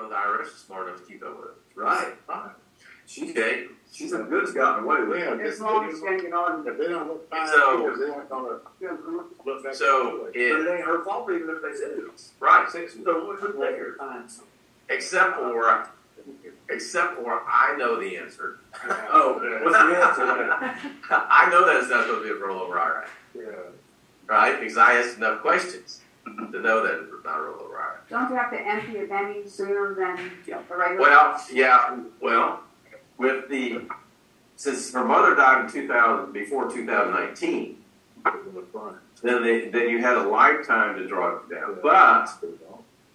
know the IRS is smart enough to keep up with it. Right, right. She's, Okay, she's a good scout away with Yeah, it. as long as hanging on, if they don't look fine, So- because they aren't gonna look back. so But it, it ain't her fault even if they said it right, So what would they hear? except for, except for I know the answer. Oh, what's the answer? I know that it's not supposed to be a rollover IRA, Yeah. right? Because I asked enough questions to know that it's not a rollover IRA. Don't you have to empty it any sooner than the regular? Well, yeah, well, with the, since her mother died in two thousand, before two thousand nineteen, then they, then you had a lifetime to draw it down. But,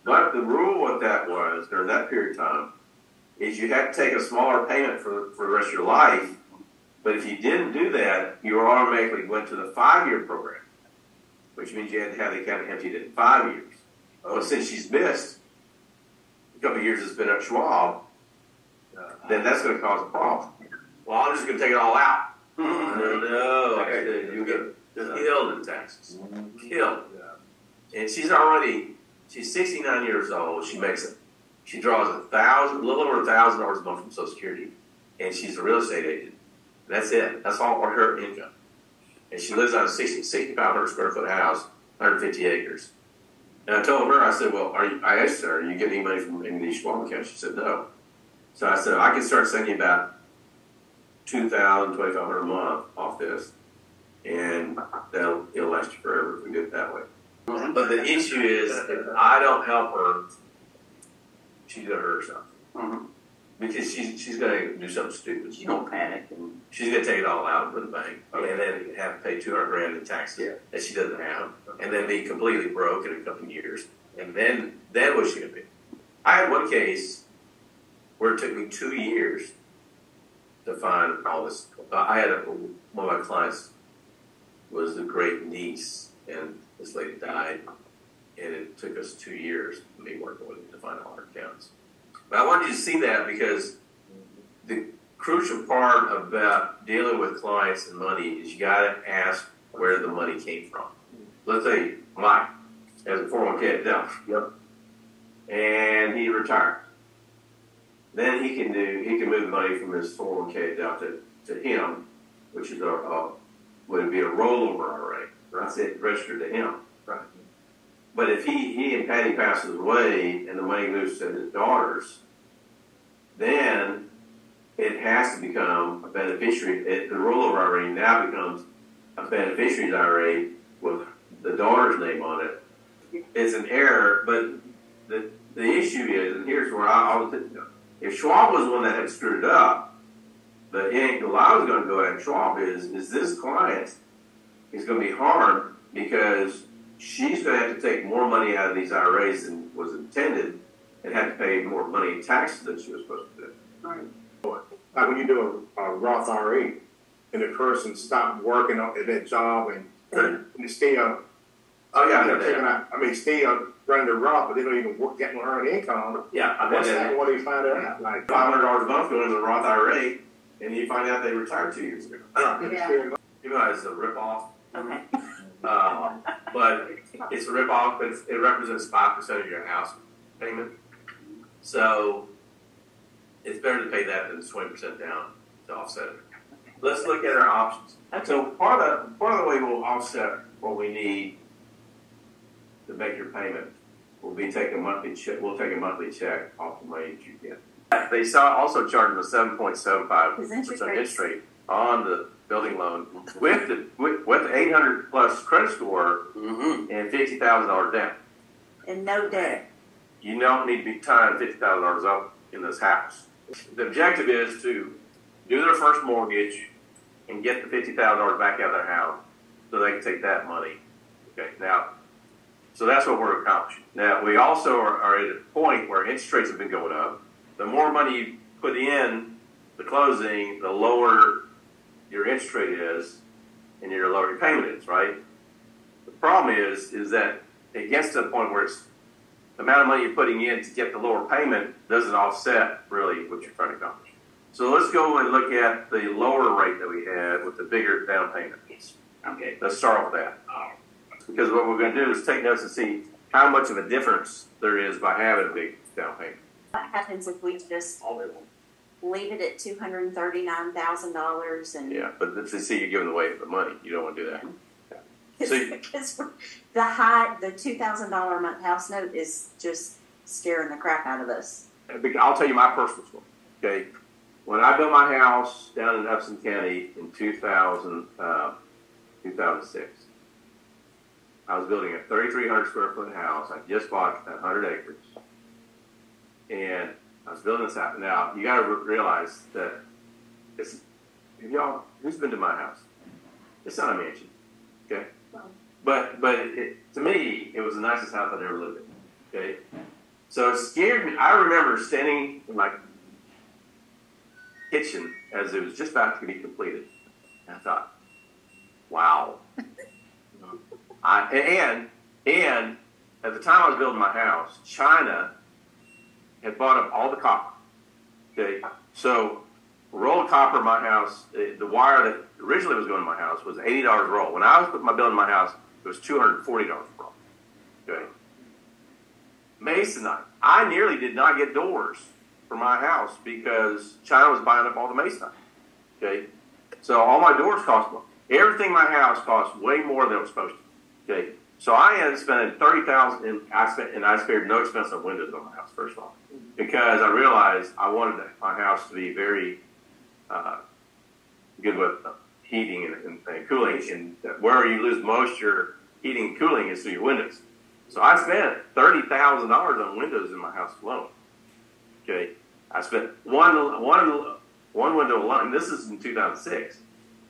but the rule with that was, during that period of time, is you had to take a smaller payment for, for the rest of your life. But if you didn't do that, you automatically went to the five-year program, which means you had to have the account emptied in five years. Well, since she's missed a couple of years, it's been at Schwab, uh, then that's going to cause a problem. Well, I'm just going to take it all out. No, no, okay, you get killed in taxes, mm-hmm. killed. And she's already, she's 69 years old. She makes it. She draws a thousand, a little over a thousand dollars a month from Social Security, and she's a real estate agent. That's it. That's all her income. And she lives on a 60, 6,500 square foot house, 150 acres. And I told her, I said, well, are you, I asked her, are you getting any money from these Schwab accounts? She said, no. So I said, I can start you about 2,000, 2,500 a month off this. And that'll, it'll last you forever if we do it that way. But the issue is, if I don't help her, she's gonna hurt herself. Mhm. Because she's, she's gonna do something stupid. You don't panic and. She's gonna take it all out and put it in the bank, and then have to pay two hundred grand in taxes Yeah. that she doesn't have, and then be completely broke in a couple of years, and then then what's she gonna be? I had one case where it took me two years to find all this. I had a, one of my clients was a great niece, and this lady died, and it took us two years me working with her to find all her accounts. But I wanted you to see that because the crucial part about dealing with clients and money is you got to ask where the money came from. Let's say Mike has a 401k at. Yep. And he retired. Then he can do he can move money from his 401k at Delta to him, which is a, a would be a rollover IRA. That's it registered to him. But if he, he and Patty passes away and the money moves to his daughters, then it has to become a beneficiary. It, the rollover IRA now becomes a beneficiary's IRA with the daughter's name on it. It's an error, but the the issue is, and here's where I, I was. If Schwab was the one that had screwed it up, the angle I was going to go at Schwab is is this client is going to be harmed because she's going to have to take more money out of these IRAs than was intended and have to pay more money in taxes than she was supposed to do. Like when you do a, a Roth IRA, and the person stopped working at that job and, and they still, Oh yeah, I know they're taking that. out, I mean, still running the Roth, but they don't even work, get no earned income. Yeah, I What's bet that? that What do you find out? Like, five hundred dollars a month going into the Roth IRA, and you find out they retired two years ago. Yeah. You know, it's a rip off. Okay. Uh, but it's a rip off, but it represents five percent of your house payment. So it's better to pay that than twenty percent down to offset it. Let's look at our options. So part of the, part of the way we'll offset what we need to make your payment will be take a monthly check. We'll take a monthly check off the money that you get. They saw also charging a 7.75% interest rate on the building loan with the with, with the eight hundred plus credit score Mm-hmm. and fifty thousand dollars down. And no debt. You don't need to be tying fifty thousand dollars up in this house. The objective is to do their first mortgage and get the fifty thousand dollars back out of their house, so they can take that money. Okay, now, so that's what we're accomplishing. Now, we also are, are at a point where interest rates have been going up. The more money you put in the closing, the lower your interest rate is, and your lower your payment is. Right. The problem is, is that it gets to the point where it's the amount of money you're putting in to get the lower payment doesn't offset really what you're trying to accomplish. So let's go and look at the lower rate that we had with the bigger down payment. Okay, let's start with that. Because what we're going to do is take notes and see how much of a difference there is by having a big down payment. What happens if we just All they want. Leave it at two hundred and thirty-nine thousand dollars and? Yeah, but to see you're giving away the money, you don't want to do that. So you- Because the high, the two thousand dollar a month house note is just scaring the crap out of us. Because I'll tell you my personal story. Okay, when I built my house down in Upson County in 2000, uh, 2006, I was building a 3,300 square foot house. I just bought 100 acres, and I was building this house. Now you got to re- realize that it's y'all who's been to my house. It's not a mansion, okay? But but it, to me, it was the nicest house I'd ever lived in. Okay, so it scared me. I remember standing in my kitchen as it was just about to be completed. And I thought, wow. I, and, and at the time I was building my house, China had bought up all the copper. Okay, so a roll of copper in my house, the, the wire that originally was going to my house was $80 a roll. When I was putting my bill in my house, it was $240 a roll. Okay. Masonite. I nearly did not get doors for my house because China was buying up all the masonite. Okay, so all my doors cost more. Everything in my house cost way more than it was supposed to. Okay, so I ended up spending thirty thousand, and I spent and I spared no expense on windows on my house first of all because I realized I wanted my house to be very uh, good with uh, heating and, and, and cooling. And where you lose moisture, heating and cooling is through your windows. So I spent thirty thousand dollars on windows in my house alone. Okay, I spent one one one window alone. This is in two thousand six,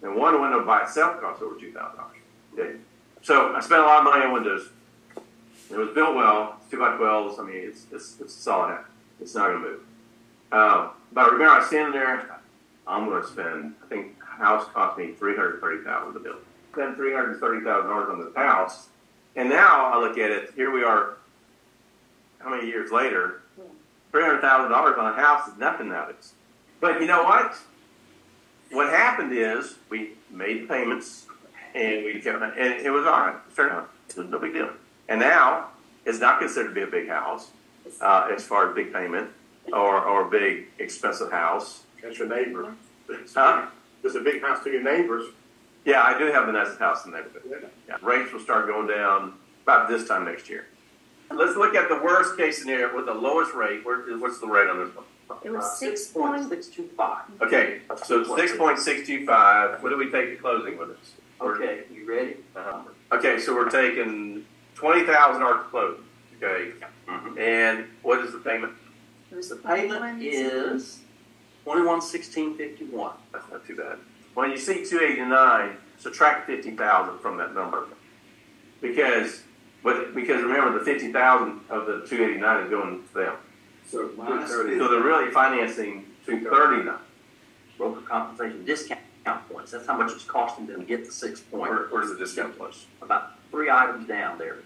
and one window by itself cost over two thousand dollars. Okay, so I spent a lot of money on windows. It was built well. It's two by twelves. I mean, it's it's it's solid. It's not to move. Uh, but I remember I was standing there. I'm going to spend. I think house cost me three hundred thirty thousand to build. Spend three hundred thirty thousand dollars on this house. And now I look at it, here we are, how many years later? $300,000 on a house is nothing nowadays. But you know what? What happened is we made payments and we kept, and it was all right. It turned out. It was no big deal. And now it's not considered to be a big house uh, as far as big payment or, or big expensive house. That's your neighbor. Huh? It's a big house to your neighbors. Yeah, I do have the nicest house in the neighborhood. Yeah. Rates will start going down about this time next year. Let's look at the worst case scenario with the lowest rate. Where, what's the rate on this one? It was six point point, six two five. Okay, so six point six two five. What do we take to closing with this? Okay, you ready? Uh-huh. Okay, so we're taking twenty thousand dollars to close. Okay, and what is the payment? it The payment is twenty-one sixteen fifty-one. That's not too bad. When you see two eighty nine, subtract fifty thousand from that number, because but because remember the fifty thousand of the two eighty nine is going to them. So So they're really financing two thirty nine. broker compensation discount points. That's how much it's costing them to get the six points. Where, where's the discount plus? About three items down there.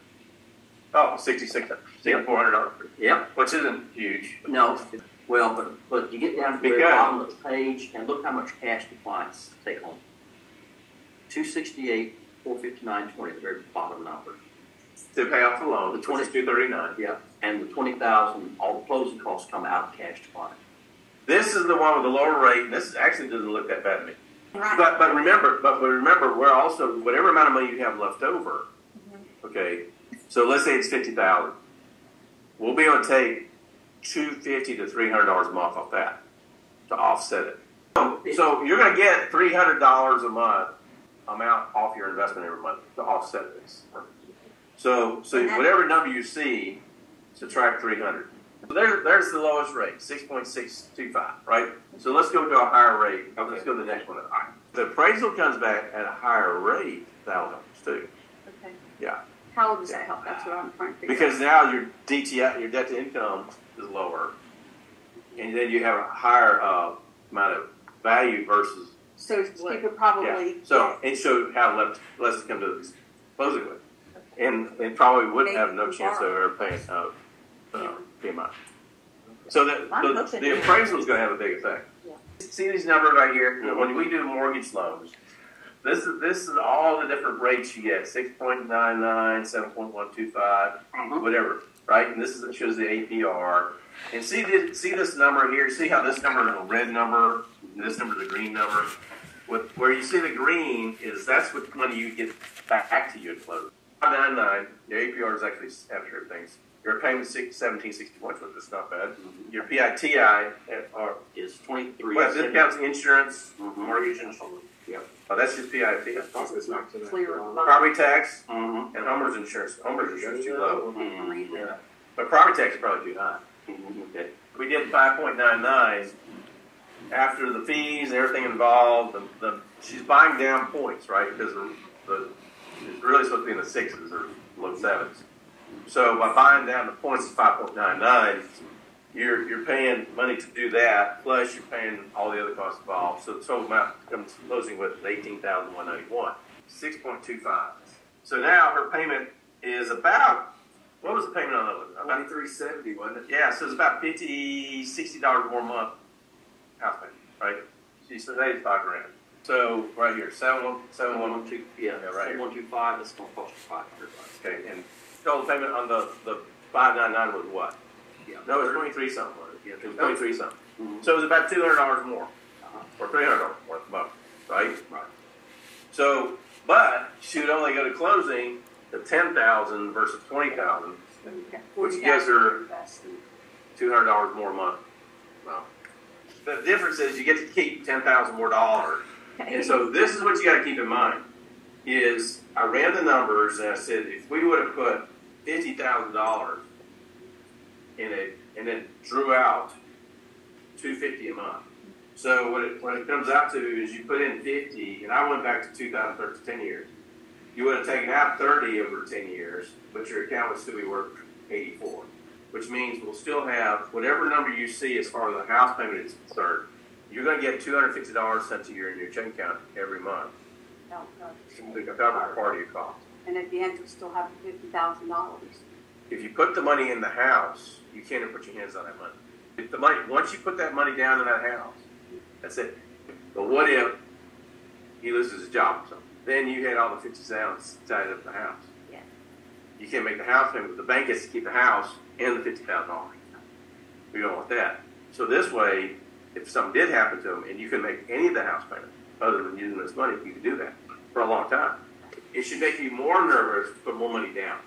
Oh, sixty-six, four hundred dollars, Yep. which isn't huge. No, well, but, but you get down to the very bottom of the page and look how much cash the clients take home. Two sixty-eight, four fifty-nine, twenty, the very bottom number. To pay off the loan, The 20 two thirty-nine. Yeah, and the twenty thousand, all the closing costs come out of cash to client. This is the one with the lower rate, and this actually doesn't look that bad to me. Right, But, but remember, but remember, we're also, whatever amount of money you have left over, mm-hmm. okay, so let's say it's fifty thousand. We'll be able to take two fifty to three hundred dollars a month off that to offset it. So, so you're gonna get three hundred dollars a month amount off your investment every month to offset this. So, so whatever number you see, subtract three hundred. So there, there's the lowest rate, six point six two five, right? So let's go to a higher rate. Oh, let's go to the next one. The appraisal comes back at a higher rate, thousand dollars too. Okay. Yeah. How does that help? That's what I'm trying to figure out. Because now your DTI, your debt to income is lower, and then you have a higher uh, amount of value versus So you could probably. yeah. So it should have left less to come to the closing with, and and probably wouldn't have no chance of ever paying uh, uh, PMI. So the, the, the appraisal is going to have a big effect. Yeah. See these numbers right here. When we do mortgage loans, this is this is all the different rates you get: 6.99, 7.125, Mm-hmm. whatever. right? And this is shows the APR. And see this, see this number here. See how this number is a red number, and this number is a green number. With where you see the green is that's what money you get back to you at close. Five nine nine. The APR is actually after everything's. Your payment six seventeen sixty one, which is not bad. Your PITI are Is twenty-three. well, this counts insurance, Mhm. mortgage, and Yep. oh, that's just PIT. Also, it's not to that. Clear. Property tax Mm-hmm. and homeowners insurance. Homeowners insurance is too low, Mm-hmm. Yeah. but property tax is probably too high. Okay. We did five point nine nine after the fees and everything involved. The, the she's buying down points, right? Because the, the it's really supposed to be in the sixes or low sevens. So by buying down the points to five point nine nine, you're you're paying money to do that. Plus you're paying all the other costs involved. So the total amount comes closing with eighteen thousand one ninety one, six point two five. So now her payment is about what was the payment on that one? About Twenty-three seventy, wasn't it? yeah, so it's about fifty, sixty dollars more a month house payment, right? She says eighty-five grand. So right here, seven one, seven one two, yeah, Yeah, right seven one two five, that's gonna cost you five hundred bucks. okay, and total payment on the, the five nine nine was what? Yeah. No, it was twenty-three something. Yeah. It was twenty-three something. Mhm. So it was about two hundred dollars more, Uh-huh. or three hundred dollars more a month, right? Right. So, but she would only go to closing the ten thousand versus twenty thousand, which gives her two hundred dollars more a month. Well, the difference is you get to keep ten thousand more dollars. And so this is what you got to keep in mind: is I ran the numbers and I said if we would have put fifty thousand dollars in it and then drew out two fifty a month. So what it what it comes out to is you put in fifty, and I went back to 2013, 10 years. You would have taken out thirty over ten years, but your account would still be worth eighty four which means we'll still have whatever number you see as far as the house payment is concerned. You're going to get two hundred fifty dollars sent to you in your checking account every month No, no. to cover part of your cost. And at the end, you still have fifty thousand dollars. If you put the money in the house, you can't even put your hands on that money. If the money once you put that money down in that house, that's it. But what if he loses his job or something? Then you had all the fifty thousand tied up in the house. Yeah. You can't make the house payment. The bank has to keep the house and the fifty thousand dollars. We don't want that. So this way, if something did happen to him and you can make any of the house payment other than using this money, you can do that for a long time. It should make you more nervous to put more money down.